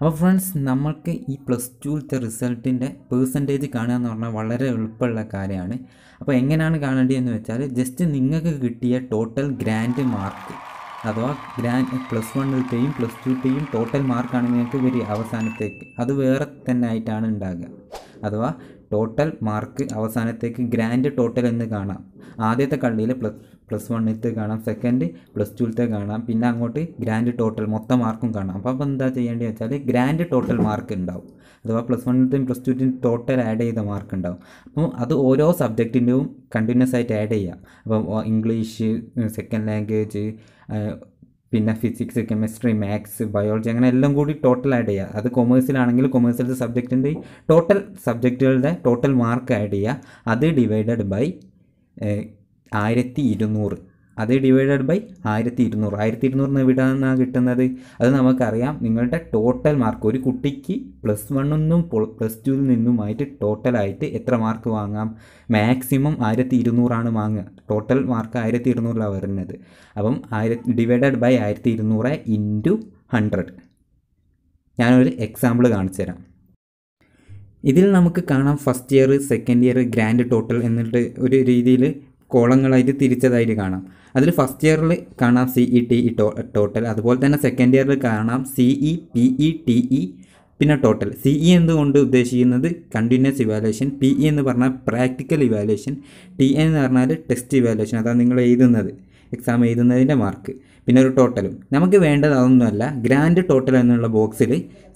അപ്പോൾ ഫ്രണ്ട്സ് നമ്മൾക്ക് ഈ പ്ലസ് ടുവിലത്തെ റിസൾട്ടിന്റെ പേഴ്സന്റേജ് കാണുക എന്ന് പറഞ്ഞാൽ വളരെ എളുപ്പമുള്ള കാര്യമാണ്. അപ്പോൾ എങ്ങനെയാണ് കാണേണ്ടതെന്ന് വെച്ചാൽ ജസ്റ്റ് നിങ്ങൾക്ക് കിട്ടിയ ടോട്ടൽ ഗ്രാൻഡ് മാർക്ക് അഥവാ ഗ്രാൻഡ് പ്ലസ് വണ്ണിലത്തെയും പ്ലസ് ടുത്തെയും ടോട്ടൽ മാർക്കാണ് നിങ്ങൾക്ക് വരിക അവസാനത്തേക്ക്. അത് വേറെ തന്നെ ആയിട്ടാണ് ഉണ്ടാകുക അഥവാ ടോട്ടൽ മാർക്ക് അവസാനത്തേക്ക് ഗ്രാൻഡ് ടോട്ടൽ എന്ന് കാണാം. ആദ്യത്തെ കള്ളിയിൽ പ്ലസ് പ്ലസ് വണ്ണിലത്തെ കാണാം. സെക്കൻഡ് പ്ലസ് ടുവിലത്തെ കാണാം. പിന്നെ അങ്ങോട്ട് ഗ്രാൻഡ് ടോട്ടൽ മൊത്തം മാർക്കും കാണാം. അപ്പോൾ അപ്പോൾ എന്താ ചെയ്യേണ്ടത് വെച്ചാൽ ഗ്രാൻഡ് ടോട്ടൽ മാർക്ക് ഉണ്ടാവും അഥവാ പ്ലസ് വണ്ണിലത്തെയും പ്ലസ് ടുവിന്റെയും ടോട്ടൽ ആഡ് ചെയ്ത മാർക്ക് ഉണ്ടാവും അപ്പോൾ അത് ഓരോ സബ്ജക്റ്റിന്റെയും കണ്ടിന്യൂസ് ആയിട്ട് ആഡ് ചെയ്യാം. അപ്പോൾ ഇംഗ്ലീഷ് സെക്കൻഡ് ലാംഗ്വേജ് പിന്നെ ഫിസിക്സ് കെമിസ്ട്രി മാത്സ് ബയോളജി അങ്ങനെ എല്ലാം കൂടി ടോട്ടൽ ആഡ് ചെയ്യുക അത് കൊമേഴ്സിലാണെങ്കിൽ കൊമേഴ്സിലത്തെ സബ്ജക്റ്റിന്റെ ടോട്ടൽ സബ്ജക്റ്റുകളുടെ ടോട്ടൽ മാർക്ക് ആഡ് ചെയ്യുക അത് ഡിവൈഡഡ് ബൈ ആയിരത്തി ഇരുന്നൂറ്. അത് ഡിവൈഡഡ് ബൈ ആയിരത്തി ഇരുന്നൂറ് ആയിരത്തി ഇരുന്നൂറിന് എവിടെ നിന്നാണ് കിട്ടുന്നത്? അത് നമുക്കറിയാം. നിങ്ങളുടെ ടോട്ടൽ മാർക്ക് ഒരു കുട്ടിക്ക് പ്ലസ് വണ്ണിൽ നിന്നും പ്ലസ് ടുവിൽ നിന്നുമായിട്ട് ടോട്ടലായിട്ട് എത്ര മാർക്ക് വാങ്ങാം? മാക്സിമം ആയിരത്തി ഇരുന്നൂറാണ് വാങ്ങുക. ടോട്ടൽ മാർക്ക് ആയിരത്തി ഇരുന്നൂറിലാണ് വരുന്നത്. അപ്പം ആയിരത്തി ഡിവൈഡഡ് ബൈ ആയിരത്തി ഇരുന്നൂറ് ഇന്റു ഹൺഡ്രഡ് ഞാനൊരു എക്സാമ്പിൾ കാണിച്ചു തരാം. ഇതിൽ നമുക്ക് കാണാം first year second year grand total എന്നിട്ട് ഒരു രീതിയിൽ കോളങ്ങളായിട്ട് തിരിച്ചതായിട്ട് കാണാം. അതിൽ ഫസ്റ്റ് ഇയറിൽ കാണാം C E T E total അതുപോലെ തന്നെ സെക്കൻഡ് ഇയറിൽ കാണാം C E P E T E പിന്നെ ടോട്ടൽ സി ഇ എന്തുകൊണ്ട് ഉദ്ദേശിക്കുന്നത്? കണ്ടിന്യൂസ് ഇവാലുവേഷൻ പി ഇ എന്ന് പറഞ്ഞാൽ പ്രാക്ടിക്കൽ ഇവാലുവേഷൻ ടി എന്ന് പറഞ്ഞാൽ ടെസ്റ്റ് ഇവാലുവേഷൻ അതാണ് നിങ്ങൾ എഴുതുന്നത്. എക്സാം എഴുതുന്നതിന്റെ മാർക്ക് പിന്നെ ഒരു ടോട്ടലും നമുക്ക് വേണ്ടത് അതൊന്നുമല്ല. ഗ്രാൻഡ് ടോട്ടൽ എന്നുള്ള ബോക്സിൽ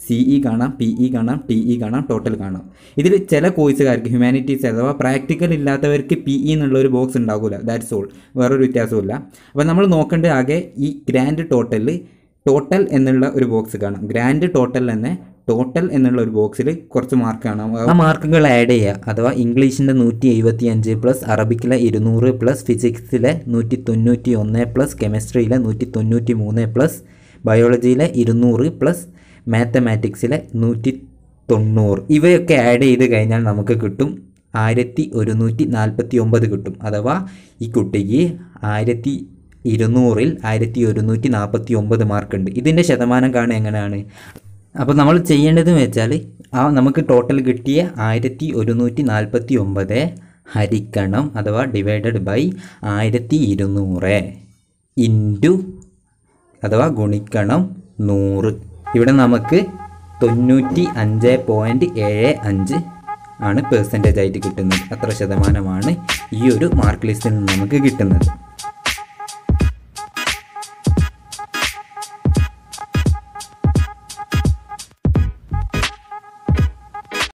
സി ഇ കാണാം പി ഇ കാണാം ടി ഇ കാണാം ടോട്ടൽ കാണാം. ഇതിൽ ചില കോഴ്സുകാർക്ക് ഹ്യൂമാനിറ്റീസ് അഥവാ പ്രാക്ടിക്കൽ ഇല്ലാത്തവർക്ക് പി ഇ എന്നുള്ള ഒരു ബോക്സ് ഉണ്ടാകില്ല ദാറ്റ്സ് ഓൾ വേറൊരു വ്യത്യാസമില്ല അപ്പോൾ നമ്മൾ നോക്കേണ്ട ആകെ ഈ ഗ്രാൻഡ് ടോട്ടലിൽ ടോട്ടൽ എന്നുള്ള ഒരു ബോക്സ് കാണാം. ഗ്രാൻഡ് ടോട്ടൽ തന്നെ ടോട്ടൽ എന്നുള്ള ഒരു ബോക്സിൽ കുറച്ച് മാർക്ക് കാണാം ആ മാർക്കുകൾ ആഡ് ചെയ്യുക. അഥവാ ഇംഗ്ലീഷിന്റെ നൂറ്റി എഴുപത്തി അഞ്ച് പ്ലസ് അറബിക്കിലെ ഇരുന്നൂറ് പ്ലസ് ഫിസിക്സിലെ നൂറ്റി തൊണ്ണൂറ്റി ഒന്ന് പ്ലസ് കെമിസ്ട്രിയിലെ നൂറ്റി തൊണ്ണൂറ്റി മൂന്ന് പ്ലസ് ബയോളജിയിലെ ഇരുന്നൂറ് പ്ലസ് മാത്തമാറ്റിക്സിലെ നൂറ്റി തൊണ്ണൂറ് ഇവയൊക്കെ ആഡ് ചെയ്ത് കഴിഞ്ഞാൽ നമുക്ക് കിട്ടും ആയിരത്തി ഒരുന്നൂറ്റി നാൽപ്പത്തി ഒമ്പത് കിട്ടും. അഥവാ ഈ കുട്ടിക്ക് ആയിരത്തി ഇരുന്നൂറിൽ ആയിരത്തി ഒരുന്നൂറ്റി നാൽപ്പത്തി ഒമ്പത് മാർക്കുണ്ട് ഇതിന്റെ ശതമാനം കാണുക എങ്ങനെയാണ്? അപ്പോൾ നമ്മൾ ചെയ്യേണ്ടതെന്ന് വെച്ചാൽ ആ നമുക്ക് ടോട്ടൽ കിട്ടിയ ആയിരത്തി ഒരുന്നൂറ്റി നാൽപ്പത്തി ഒമ്പത് ഹരിക്കണം അഥവാ ഡിവൈഡഡ് ബൈ ആയിരത്തി ഇരുന്നൂറ് ഇന്റു അഥവാ ഗുണിക്കണം നൂറ്. ഇവിടെ നമുക്ക് തൊണ്ണൂറ്റി അഞ്ച് പോയിന്റ് ഏഴ് അഞ്ച് ആണ് പെർസെന്റേജ് ആയിട്ട് കിട്ടുന്നത്. അത്ര ശതമാനമാണ് ഈ ഒരു മാർക്ക് ലിസ്റ്റിൽ നിന്ന് നമുക്ക് കിട്ടുന്നത്.